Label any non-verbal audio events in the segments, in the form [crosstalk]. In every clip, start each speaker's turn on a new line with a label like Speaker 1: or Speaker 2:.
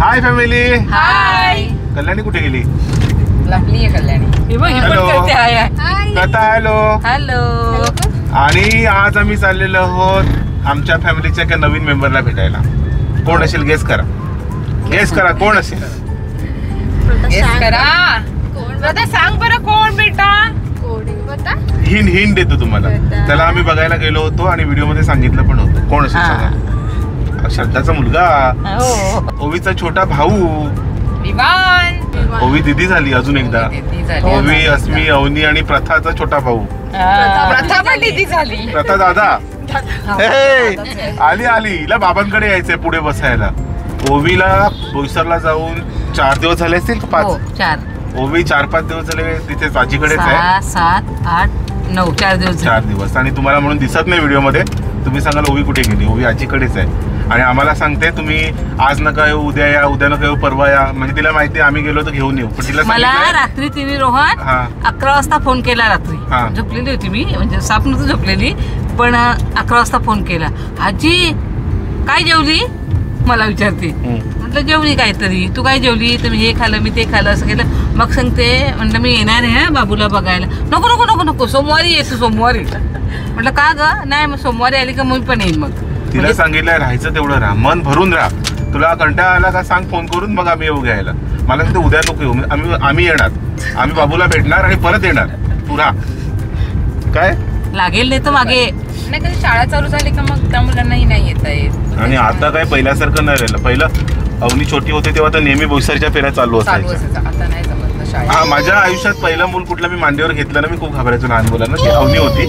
Speaker 1: Hi family
Speaker 2: हाय
Speaker 1: कल्याणी कुठे गेली?
Speaker 2: लपली आहे कल्याणी.
Speaker 1: कथा हॅलो
Speaker 2: हॅलो
Speaker 1: आणि आज आम्ही चाललेलो आहोत आमच्या फॅमिलीच्या एका नवीन मेंबरला भेटायला. कोण असेल गेस करा. गेस करा कोण असेल?
Speaker 2: Guess करा. सांग बरं कोण बेटा?
Speaker 1: हिंड हिंड देतो तुम्हाला. त्याला आम्ही बघायला गेलो होतो आणि व्हिडिओमध्ये सांगितलं पण होतं. कोण असेल. सांगा. श्रद्धाचा मुलगा.
Speaker 2: हो.
Speaker 1: ओवीचा छोटा भाऊ.
Speaker 2: विवान.
Speaker 1: ओवी दिदी झाली अजून एकदा. ओवी अस्मी अवनी आणि प्रथाचा छोटा भाऊ.
Speaker 2: हा. प्रथा पण दिदी झाली.
Speaker 1: प्रथा दादा. हे, आली आली. हिला बाबांकडे यायचंय पुढे बसायला. ओवीला बोईसरला जाऊन चार दिवस झाले असतील का
Speaker 2: हो
Speaker 1: पाच
Speaker 2: चार.
Speaker 1: ओवी चार पाच दिवस झाले तिथे आजीकडेच आहे.
Speaker 2: सात आठ नऊ चार दिवस
Speaker 1: चार. दिवस. आणि तुम्हाला म्हणून दिसत नाही व्हिडिओमध्ये तुम्ही सांगाल ओवी कुठे गेली? ओवी आजीकडेच आहे. आणि आम्हाला सांगते तुम्ही आज नका येऊ उद्या या उद्या नका येऊ परवा या. म्हणजे तिला माहिती आम्ही गेलो तर घेऊन येऊ. पण तिला
Speaker 2: मला रात्री तिने रोहन
Speaker 1: हा.
Speaker 2: अकरा वाजता फोन केला रात्री. झोपलेली होती मी म्हणजे साप नव्हती झोपलेली पण अं, अकरा वाजता फोन केला. आजी काय जेवली? मला विचारते.
Speaker 1: हम्म.
Speaker 2: म्हटलं जेवली काहीतरी. तू काय जेवली? तर मी हे खाल्लं मी ते खाल्लं असं केलं. मग सांगते म्हटलं मी येणार आहे हं बाबूला बघायला. नको नको नको नको सोमवारी येतो सोमवारी. म्हटलं का ग? नाही मग सोमवारी आली का मी पण येईन मग.
Speaker 1: तिला
Speaker 2: म्हणजे-
Speaker 1: सांगितलंय राहायचं तेवढं राहा. मन भरून राहा. तुला कंटाळा आला का सांग फोन करून? मग आम्ही येऊ घ्यायला. मला सांगते उद्या नको येऊ. आम्ही आम्ही येणार. आम्ही बाबूला भेटणार आणि परत येणार. पुरा काय?
Speaker 2: लागेल नाही तर मागे.
Speaker 3: नाही कधी शाळा चालू झाली का मग त्या मुलांनाही नाही येता येत.
Speaker 1: आणि आता काय पहिल्यासारखं नाही राहिलं. पहिलं अवनी छोटी होती तेव्हा तर नेहमी बोईसरच्या फेऱ्या चालू असायच्या.
Speaker 3: असायचं आता नाही जमत ना
Speaker 1: हा माझ्या आयुष्यात पहिलं मूल कुठलं मी मांडीवर घेतलं ना मी खूप घाबरायचो लहान मुलांना. ती अवनी होती.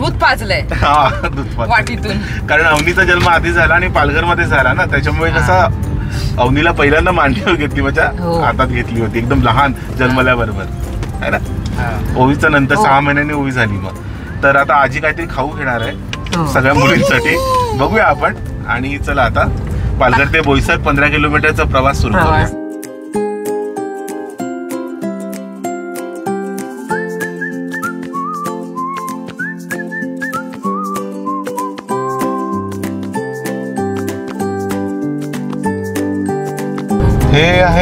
Speaker 3: दूध पाजलंय [laughs]
Speaker 1: हा दूध.
Speaker 3: वाटीतून
Speaker 1: कारण अवनीचा जन्म आधी झाला आणि पालघरमध्ये झाला ना त्याच्यामुळे. कसा अवनीला पहिल्यांदा मांडीवर घेतली माझ्या
Speaker 2: हो.
Speaker 1: हातात घेतली होती एकदम लहान जन्मल्याबरोबर है ना ओवीचा नंतर
Speaker 2: हो.
Speaker 1: सहा महिन्यांनी ओवी झाली मग तर आता आजी काहीतरी खाऊ घेणार आहे
Speaker 2: हो.
Speaker 1: सगळ्या मुलींसाठी बघूया आपण आणि चला आता पालघर ते बोईसर पंधरा किलोमीटरचा प्रवास सुरू करूया
Speaker 2: प्रवास.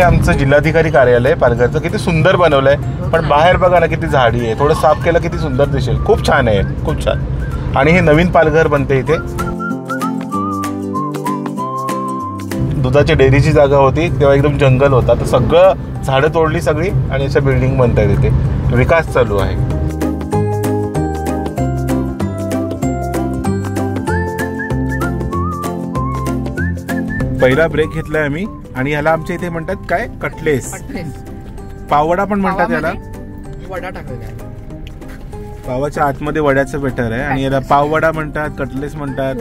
Speaker 1: आमचं जिल्हाधिकारी कार्यालय पालघरचं किती सुंदर बनवलंय. पण बाहेर बघा ना किती झाडी आहे. थोडं साफ केलं किती सुंदर दिसेल. खूप छान आहे. खूप छान. आणि हे नवीन पालघर बनते इथे. दुधाची डेअरीची जागा होती. तेव्हा एकदम जंगल होता. तर सगळं झाडं तोडली सगळी आणि अशा बिल्डिंग बनत आहेत इथे. विकास चालू आहे. पहिला ब्रेक घेतलाय आम्ही. आणि ह्याला आमच्या इथे म्हणतात काय? कटलेस. पावडा पण म्हणतात याला
Speaker 3: वडा टाकलेला
Speaker 1: पावाच्या आतमध्ये वड्याचं बेटर आहे. आणि याला पाववडा म्हणतात कटलेस म्हणतात.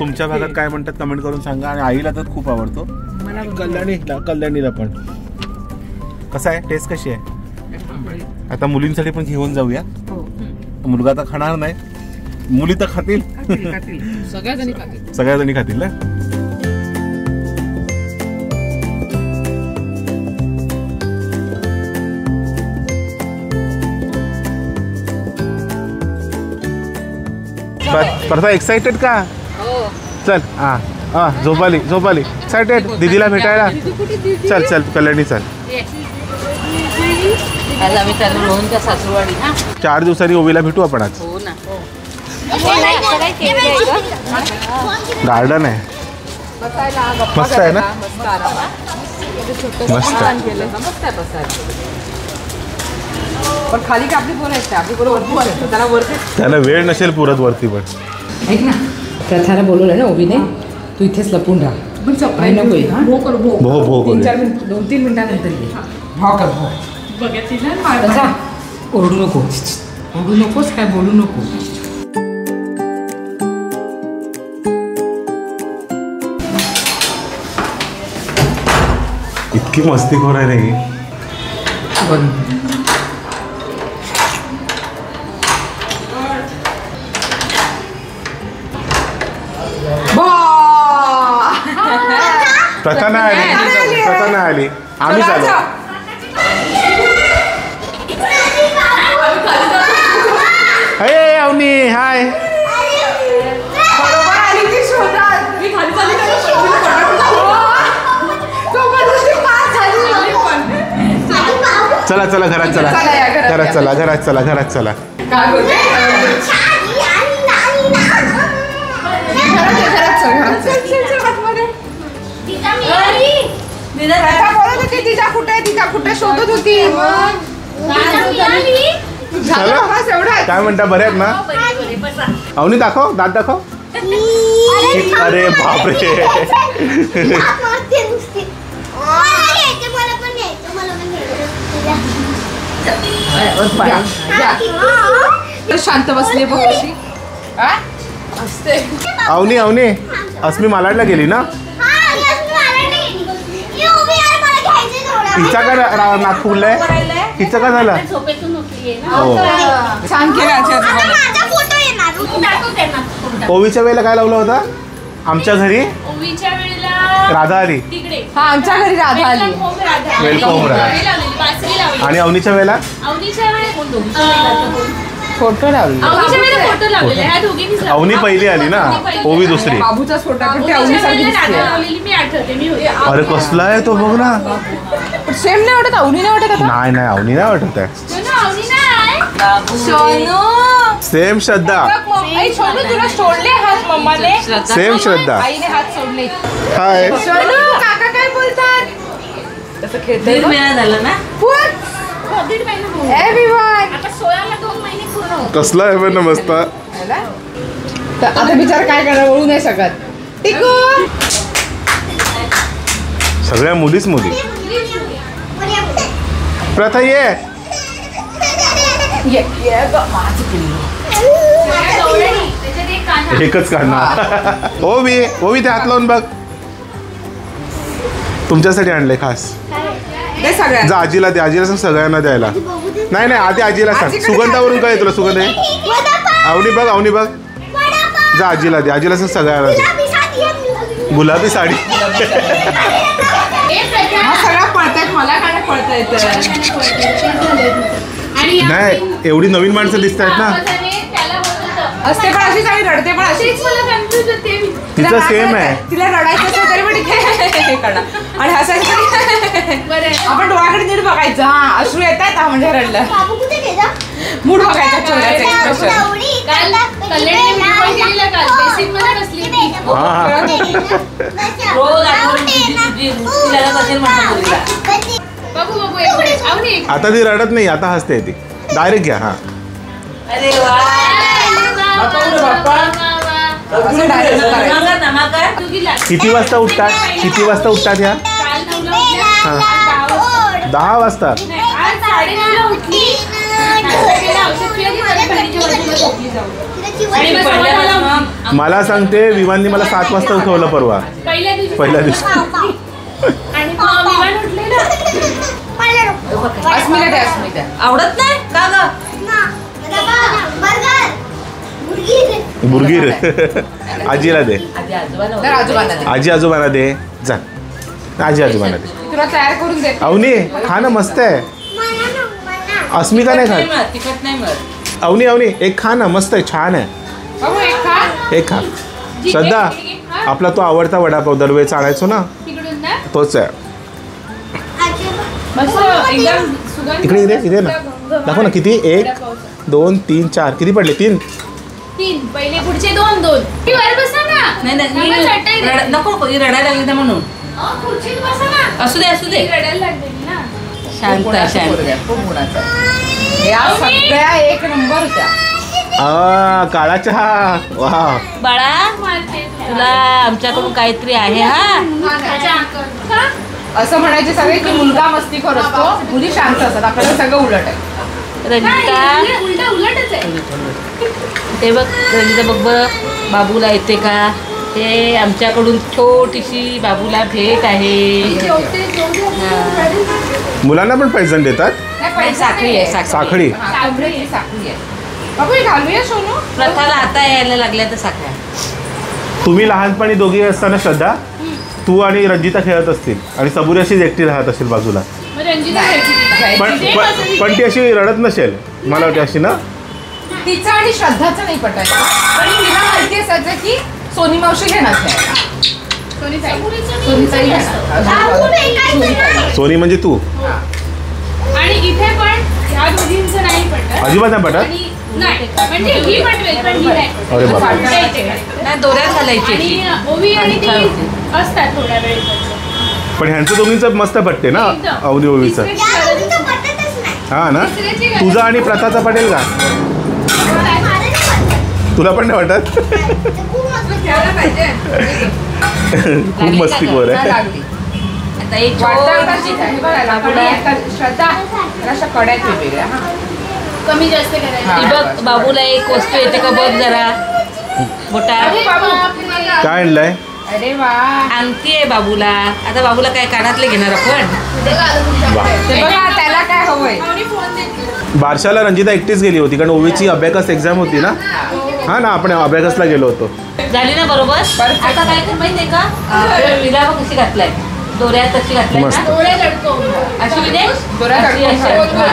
Speaker 1: तुमच्या भागात काय म्हणतात कमेंट करून सांगा. आणि आईला तर खूप आवडतो. कल्याणीला कल्याणीला पण. कसं आहे? टेस्ट कशी आहे? आता मुलींसाठी पण घेऊन जाऊया. मुलगा तर खाणार नाही. मुली तर खातील.
Speaker 3: सगळ्या जणी खातील.
Speaker 1: सगळ्या जणी खातील ना? पर- [laughs] परता एक्साइटेड का? चल हा हा झोपाली झोपाली. एक्साइटेड दीदीला भेटायला? चल चल कल्याणी चल.
Speaker 2: आज आम्ही चालू रोहनच्या सासूरवाडी हा.
Speaker 1: चार दिवसांनी ओवीला भेटू आपण आज.
Speaker 2: हो ना.
Speaker 1: गार्डन आहे. मस्त आहे ना? मस्त आहे.
Speaker 3: मस्त पण खाली का आपली बोलायचं आपली बोल वरती बसायचं. त्याला वरती
Speaker 1: त्याला वेळ नसेल पुरत वरती पण.
Speaker 3: ऐक ना. प्रथाला बोलवलं ना ओबीने. तू इथेच लपून राहा. काही नको ये, हा?
Speaker 1: भो भो.
Speaker 3: तीन
Speaker 1: करूया.
Speaker 3: चार मिनिट दोन तीन मिनिटानंतर ये. भाव कर भाव प्रथा, ओरडू नको. ओरडू नकोस काय बोलू नको.
Speaker 1: इतकी मस्तीखोर आहे रे. प्रथा नाही आली. प्रथा आली. आम्ही चालू अरे अवनी हाय. चला चला घरात चला.
Speaker 3: घरात
Speaker 1: चला घरात चला घरात चला.
Speaker 3: प्रथा बोलत होती तिचा कुठे तिचा कुठे शोधत होती? झालं?
Speaker 1: चला.
Speaker 3: बस एवढं
Speaker 1: काय म्हणता? बरे आहेत ना? अवनी दाखव दात दाखव. अरे बापरे.
Speaker 3: शांत बसली बघ कशी. हा? असते.
Speaker 1: अवनी अवनी अस्मी मालाडला गेली ना? हिचा का रा- रा- नाक फुगलाय हिचं का झालं? हो.
Speaker 3: छान केलं आजी.
Speaker 1: ओवीच्या वेळेला काय लावलं होता? आमच्या घरी?
Speaker 4: ओवीच्या वेळेला
Speaker 1: राधा आली.
Speaker 4: तिकडे.
Speaker 3: हा आमच्या घरी राधा आली.
Speaker 4: वेलकम राधा.
Speaker 1: आणि अवनीच्या वेळेला?
Speaker 3: फोटो लावली.
Speaker 1: अवनी पहिली आली ना. ओवी दुसरी. अरे कसला आहे तो बघ ना.
Speaker 3: पण सेम नाही वाटत अवनी नाही वाटत आता?
Speaker 1: नाही नाही अवनी नाही वाटत आहे. सेम श्रद्धा.
Speaker 3: तुला सोडले हात मम्माने?
Speaker 1: सेम श्रद्धा.
Speaker 3: आईने हात सोडले.
Speaker 1: हाय
Speaker 3: सोनू काका काय बोलतात? तसं खेळतंय
Speaker 2: दीड. महिना झाला ना.
Speaker 1: कसला आहे पण मस्त?
Speaker 3: तर आता बिचारा काय करणार वळू नाही शकत. टिकू.
Speaker 1: सगळ्या मुलीच मुली. प्रथा ये. एकच काढणार. ओवी ओवी ते हात लावून बघ. तुमच्यासाठी आणले खास.
Speaker 3: दे सगळ्या
Speaker 1: जा आजीला दे आजीला सांग सगळ्यांना द्यायला. नाही नाही आधी आजीला सांग. सुगंधावरून काय तुला सुगंध आहे अवनी बघ अवनी बघ. जा आजीला दे आजीला सांग सगळ्यांना दे. गुलाबी साडी. [laughs]
Speaker 3: पळता येत
Speaker 4: आणि या-
Speaker 1: नाही एवढी नवीन माणसं दिसत आहेत ना.
Speaker 3: असते पण अशीच आणि रडते पण अशीच.
Speaker 4: तेच मला कन्फ्युज होते. मी.
Speaker 3: तिला
Speaker 1: तिचं
Speaker 3: राग
Speaker 1: सेम. आहे.
Speaker 3: तिला रडायचं असेल तरी पण ठीक हे करणार आणि हसायचं
Speaker 4: आहे.
Speaker 3: आपण डोळ्याकडे नीट बघायचं. हा अश्रू येत आहेत हा म्हणजे रडलं. मूड बघायचा
Speaker 4: बघू बघू एक मिनिट. एक
Speaker 1: आता ती रडत नाही आता हसते ती. डायरेक्ट घ्या हा.
Speaker 2: अरे वा.
Speaker 3: असं direct करायचं.
Speaker 2: नमाकार नमाकार
Speaker 4: दुगीला.
Speaker 1: किती वाजता उठतात? किती वाजता उठतात ह्या?
Speaker 4: दहा वाजता.
Speaker 1: मला सांगते विमाननी मला सात वाजता उठवलं परवा.
Speaker 4: पहिल्या दिवशी. [laughs] आणि मग विमान
Speaker 3: अस्मिता द्या अस्मिता.
Speaker 2: आवडत नाही? का ग?
Speaker 1: बुरगीर आजीला दे.
Speaker 2: आजोबाला.
Speaker 1: आजी आजोबांना दे. जा. आजी आजोबांना दे.
Speaker 3: तुला तयार करून दे
Speaker 1: अवनी खा ना मस्त आहे. अस्मिता नाही खात.
Speaker 2: तिखट नाही
Speaker 1: अवनी अवनी एक खा ना मस्त आहे छान आहे.
Speaker 3: एक खा.
Speaker 1: एक खा. श्रद्धा आपला तो आवडता वडापाव दरवेळेस आणायचो ना?
Speaker 4: तिकडून ना?
Speaker 1: तोच आहे. इकडे इकडे इथे ना. दाखव ना किती? एक दोन तीन चार. किती पडले? तीन?
Speaker 4: तीन. पहिले पुढचे दोन दोन. ती वर बसा ना.
Speaker 2: नाही नाही
Speaker 4: नका
Speaker 2: रडायला लागली ना म्हणून.
Speaker 4: अहो, खुर्चीत बसा ना.
Speaker 2: असू दे असू दे.
Speaker 4: रडायला लागलेली ना.
Speaker 2: शांत.
Speaker 3: या सगळ्या एक नंबर होत्या.
Speaker 1: काळा चहा. वा.
Speaker 2: बाळा
Speaker 4: मारते
Speaker 2: तुला आमच्याकडून काहीतरी आहे हा?
Speaker 3: असं म्हणायचे सगळे की मुलगा मस्तीखोर असतो मुली शांत असतात. आपल्याला सगळं उलट आहे.
Speaker 2: रंजिता
Speaker 4: नाही, उलट उलटच आहे.
Speaker 2: ते बघ रंजिता बघ बरं बाबूला येते का? हे आमच्याकडून छोटीशी बाबूला भेट आहे.
Speaker 1: मुलांना पण पैजण देतात?
Speaker 3: पैसा
Speaker 2: साखळी आहे, साखळी.
Speaker 1: साखळी.
Speaker 3: कमरेची साखळी आहे. बाबू घालूया सोनू?
Speaker 2: प्रथाला आता यायला लागल्या तर साखळ्या.
Speaker 1: तुम्ही लहानपणी दोघी असताना श्रद्धा? तू आणि रंजिता खेळत असतील आणि सबुरी अशीच एकटी राहत असेल बाजूला. पण पण- पण ती अशी रडत नसेल मला वाटते अशी ना
Speaker 3: तिचं आणि श्रद्धाचं नाही पटायचं पण तिला माहिती असायचं की सोनी मावशी घेणार खेळायला.
Speaker 4: सोनी ताई.
Speaker 3: सोनी ताई घेणार. अजून- सोनी
Speaker 1: म्हणजे तू.
Speaker 4: आणि इथे ह्या दोघींचं नाही पटत.
Speaker 1: अजिबात नाही पटत?
Speaker 4: आणि नाही म्हणजे ही पटवेल पण ही नाही. पटत.
Speaker 1: अरे बापरे.
Speaker 4: उलट्या येते काय.
Speaker 2: नाही दोऱ्यात घालायची.
Speaker 4: आणि
Speaker 2: ती.
Speaker 4: ओवी आणि ती
Speaker 2: आणि छान
Speaker 4: असतात थोड्या वेळ
Speaker 1: पण ह्यांचं दोघींचं मस्त पटते ना. अवनी ओवीचं. हा ना? तुझा आणि प्रथाचा पटेल का? तुला पण नाही वाटत? खूप मस्तीखोर आहे.
Speaker 2: आता एक
Speaker 3: वाटतं बघा ना, श्रद्धा. तर अशा कड्या आहेत वेगवेगळ्या हा.
Speaker 4: कमी जास्त करायची.
Speaker 3: हा.
Speaker 2: बघ बाबूला एक वस्तू येते का बघ जरा. मोठा.
Speaker 1: काय आणलंय?
Speaker 3: अरे वा.
Speaker 2: आहे बाबूला. आता बाबूला काय कानातले घेणार आपण?
Speaker 1: वा.
Speaker 3: ते बघा त्याला काय हवंय.
Speaker 1: बारशाला रंजिता एकटीच गेली होती कारण ओवीची अभ्याकस एक्झाम होती ना? हा ना आपण अभ्याकसला गेलो होतो.
Speaker 2: झाली ना बरोबर. आता काय कर माहितीये का? बघ कशी घातलाय? दोऱ्यात तशी घातलाय
Speaker 1: मस्त.
Speaker 2: अशी अशी.
Speaker 3: घाल.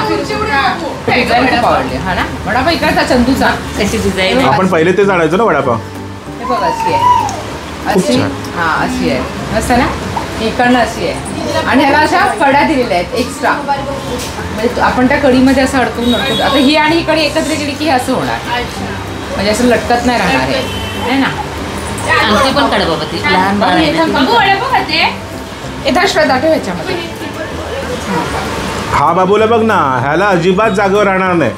Speaker 2: हा.
Speaker 3: आवडली हा ना? वडापाव इकडचा चंदूचा.
Speaker 2: कशी डिझाईन
Speaker 1: आपण पहिले तेच आणायचो ना वडापाव.
Speaker 3: हे बघ अशी आहे.
Speaker 1: खूप
Speaker 3: अशी?
Speaker 1: छान.
Speaker 3: हा अशी आहे. मस्त ना? इकडनं अशी आहे. आणि ह्याला अशा कडा दिलेल्या आहेत एक्स्ट्रा म्हणजे तू- आपण त्या कढीमध्ये असं अडकून अडकून आता ही आणि ही कढी एकत्र केली की हे असं होणार.
Speaker 4: अच्छा.
Speaker 3: म्हणजे असं लटकत नाही राहणार आहे है ना?
Speaker 2: अंगठी पण काढ बाबा ती लहान बाळ आहे ना ती.
Speaker 3: ह्याच्यामध्ये
Speaker 1: हा बाबूला बघ ना ह्याला अजिबात जागेवर राहणार नाही.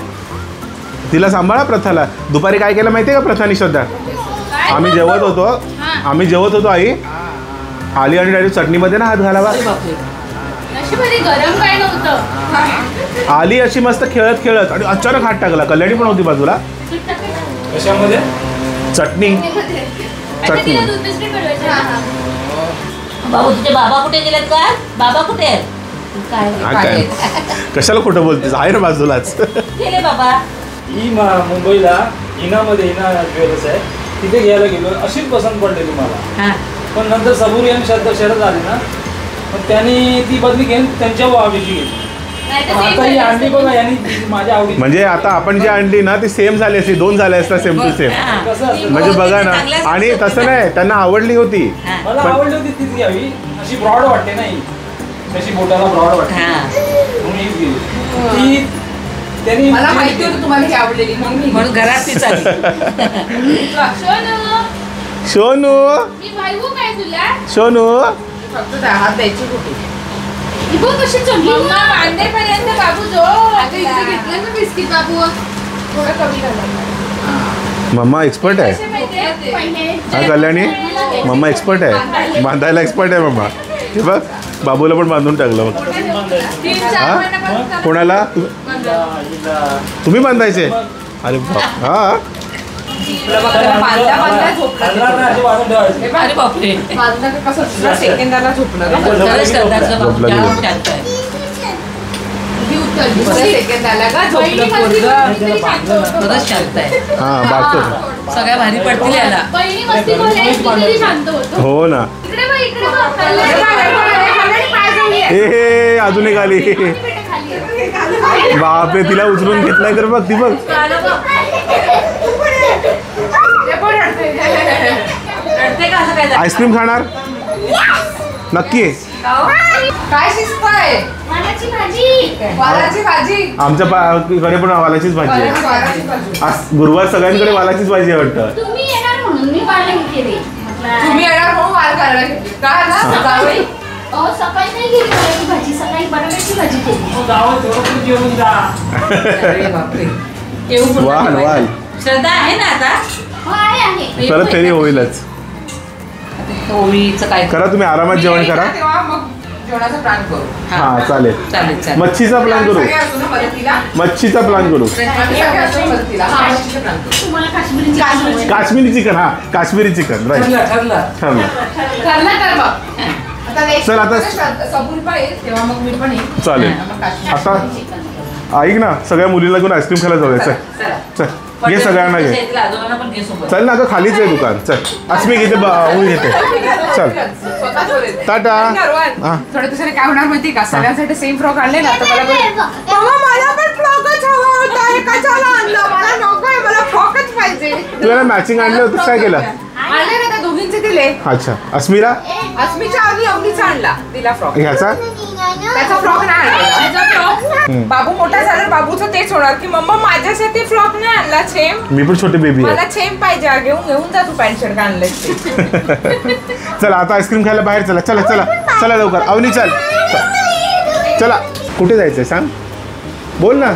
Speaker 1: तिला सांभाळा प्रथाला. दुपारी काय केलं माहितीये का प्रथानी श्रद्धा? आम्ही जेवत होतो. आम्ही जेवत होतो आई. आली आणि डायरेक्ट चटणीमध्ये ना हात घालावा. आली अशी मस्त खेळत खेळत आणि अचानक हात टाकला. कल्याणी पण होती बाजूला.
Speaker 5: कशामध्ये?
Speaker 1: चटणी. चटणी.
Speaker 2: तुझे बाबा कुठे गेलेत का? बाबा कुठे आहेत? काय?
Speaker 1: हा काय? कशाला खोटं बोलतेस? आहे ना बाजूलाच.
Speaker 2: गेले बाबा.
Speaker 5: ही मा- मुंबईला इनामध्ये इना ज्वेलर्स आहे. तिथे घ्यायला गेलो. अशीच पसंत पडलेली मला
Speaker 2: हा.
Speaker 5: पण नंतर सबुरी आणि शरद शरद आली ना. मग त्यांनी ती बदली घेऊन त्यांच्या आवडीची घेतली. आता ही अंडी. बघा यांनी माझ्या आवडी
Speaker 1: म्हणजे आता आपण जी आणली ना ती सेम झाली असती. दोन झाले असतात सेम टू सेम
Speaker 2: हा.
Speaker 5: कसं असतं?
Speaker 1: म्हणजे
Speaker 2: हो,
Speaker 1: बघा ना आणि. तसं नाही त्यांना आवडली होती.
Speaker 2: हा.
Speaker 5: मला
Speaker 1: पण-
Speaker 5: आवडली होती तीच घ्यावी अशी ब्रॉड वाटते नाही तशी बोटाला ब्रॉड वाटते.
Speaker 2: हा.
Speaker 5: म्हणून हीच गेली. ती त्यांनी
Speaker 3: मला माहिती होतं तुम्हाला ही आवडलेली म्हणून मी
Speaker 2: म्हणून घरात ती चालली. [laughs]
Speaker 4: सोनू,
Speaker 1: सोनू?
Speaker 4: मी भाऊ काय तुला?
Speaker 1: सोनू?
Speaker 3: फक्त हात द्यायची कुठे
Speaker 4: ही कशी चढली मम्मा बांधेपर्यंत बाबू जो आता इथे घेतलं ना बिस्किट बाबू थोडं कमी झालं.
Speaker 1: मम्मा एक्सपर्ट आहे? हा कल्याणी? मम्मा एक्सपर्ट आहे. बांधायला एक्सपर्ट आहे मम्मा. हे बघ बाबूला पण बांधून टाकलं मग हा? कोणाला? तुम्ही बांधायचे? अरे बाप हा?
Speaker 3: सेकंदाला.
Speaker 4: ही
Speaker 1: हा
Speaker 2: सगळ्या भारी पडतील याला.
Speaker 1: हो ना.
Speaker 4: इकडे बघ इकडे बघ. खाली पाय जाऊया.
Speaker 1: हे अजून एक आली. बापरे तिला उचलून घेतलाय तर बघ ती बघ
Speaker 3: ते पण रडते.
Speaker 2: रडते का असं काय झालं?
Speaker 1: आईस्क्रीम खाणार? नक्की.
Speaker 3: काय शिस्त आहे
Speaker 4: वालाची भाजी.
Speaker 3: वालाची भाजी.
Speaker 1: आमच्या कडे पण वालाचीच भाजी आहे. आज गुरुवार सगळ्यांकडे वालाचीच भाजी आहे वाटतं.
Speaker 4: तुम्ही येणार म्हणून मी वाला
Speaker 3: करायला.
Speaker 1: वाल. [laughs]
Speaker 2: श्रद्धा आहे ना आता?
Speaker 4: हो आहे आहे.
Speaker 1: परत फेरी होईलच.
Speaker 2: ओळीचं काय
Speaker 1: करा तुम्ही आरामात जेवण करा.
Speaker 3: तेव्हा मग जेवणाचा प्लॅन करू.
Speaker 1: हा. चालेल. मच्छीचा प्लॅन करू. मच्छीचा प्लॅन करू.
Speaker 3: हा.
Speaker 4: काश्मीरी
Speaker 1: चिकन हा. काश्मीरी चिकन राईट
Speaker 5: ठरला ठरला.
Speaker 3: तर
Speaker 1: चल, आता- चालेल. आता ऐक ना सगळ्या मुलीला घेऊन आईस्क्रीम खायला जाऊया. चल. चल. घे सगळ्यांना घे. चल ना अगं खालीच आहे दुकान. चल. अस्मी घेते मी घेते चल.
Speaker 3: स्वतः जोर येते.
Speaker 1: टाटा.
Speaker 3: नरवाल.
Speaker 1: हा.
Speaker 3: थोड्या दिवसाने काय होणार माहिती का सगळ्यांसाठी सेम फ्रॉक आणले ना तर मला बोलले, "मामा, मला पण फ्रॉकच हवा होता कशाला आणलं मला नकोय मला फ्रॉकच पाहिजे
Speaker 1: तुला मॅचिंग आणलं होतं काय केलं?
Speaker 3: आणले ना त्या दोघींचे दिले.
Speaker 1: अच्छा. अस्मीला
Speaker 3: अस्मीच्या आधी अवनीचा आणला दिला फ्रॉक
Speaker 1: ह्याचा?
Speaker 3: त्याचा फ्रॉक नाही. बाबू मोठा झाला बाबूचं तेच होणार की मम्मा माझ्यासाठी फ्रॉक नाही आणला छेम.
Speaker 1: मी पण छोटी बेबी आहे.
Speaker 3: मला छेम पाहिजे घेऊन घेऊन जा तू पॅन्ट शर्ट आणले [laughs]
Speaker 1: चला आता आईस्क्रीम खायला बाहेर चला. चला चला. चला लवकर. अवनी चल. चला. कुठे जायचंय सांग? बोल ना.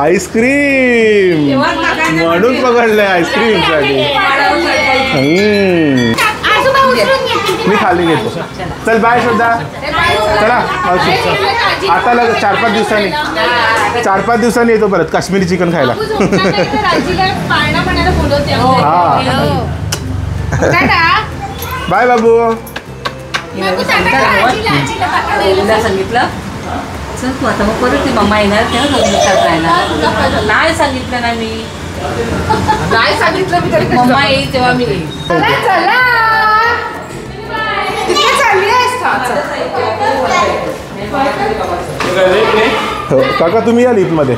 Speaker 1: आईस्क्रीम म्हणून पकडलंय आईस्क्रीमसाठी. हम्म.
Speaker 4: आजोबा उचलून घ्या.
Speaker 1: मी खाली घेतो. चल बाय श्रद्धा. चला. आता लग चार पाच दिवसांनी. चार पाच दिवसांनी येतो परत काश्मीरी चिकन खायला. हा. बाय बाबू.
Speaker 2: सांगितलं. चल तू आता मग परत ती मम्मा येणार तेव्हा नाही सांगितलं ना मी.
Speaker 3: नाही सांगितलं मी तरी
Speaker 2: मम्मा येईल तेव्हा मी येईल.
Speaker 5: हे?
Speaker 1: हो काका तुम्ही या लिफ्टमध्ये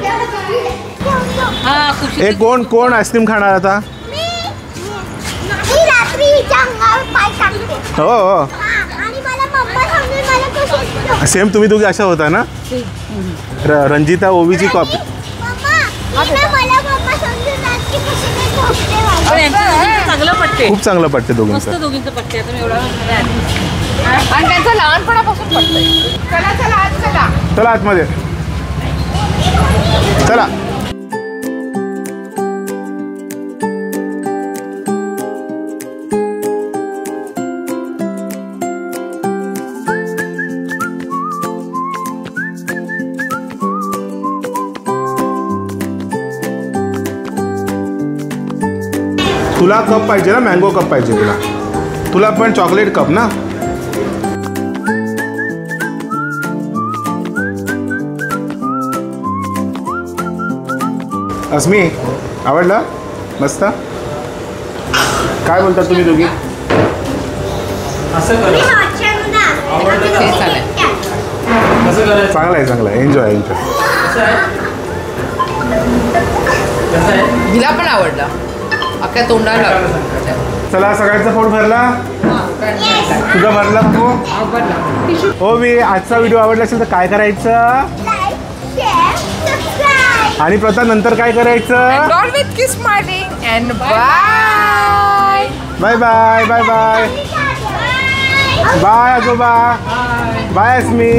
Speaker 2: हा खुशी
Speaker 1: ए कोण कोण आईस्क्रीम खाणार आता?
Speaker 6: मी रात्री हिच्या अंगावर पाय टाकते
Speaker 1: हो हो.
Speaker 6: आणि मला मम्मा सांगेल मला कशी
Speaker 1: सेम तुम्ही दोघी अशा होता ना? रंजिता ओवीची कॉपी
Speaker 6: मम्मा हिला मला मम्मा समजून आज की कशी मी झोपते
Speaker 2: पण
Speaker 6: बाबा.
Speaker 2: यांचं चांगलं पटते
Speaker 1: खूप चांगलं पडते
Speaker 2: मस्त
Speaker 1: दोघींचं
Speaker 2: दोघींचं पटते आता मी एवढा वेळ.
Speaker 3: आणि त्यांचं लहानपणापासून चला चला आज चला.
Speaker 1: चला आतमध्ये. चला. तुला कप पाहिजे ना? मँगो कप पाहिजे तुला. तुला पण चॉकलेट कप ना? अस्मी आवडलं? मस्त? काय बोलता तुम्ही दोघी? चांगला आहे चांगला आहे. एन्जॉय एन्जॉय
Speaker 3: हिला पण आवडलं. अख्ख्या तोंडाला.
Speaker 1: चला सगळ्यांचा पोट भरला. तुझा भरला हो हो मी आजचा व्हिडिओ आवडला असेल तर काय करायचं?
Speaker 6: लाईक शेअर सबस्क्राईब
Speaker 1: आणि प्रथा नंतर काय करायचं? Bye bye bye bye bye आजोबा बाय अस्मी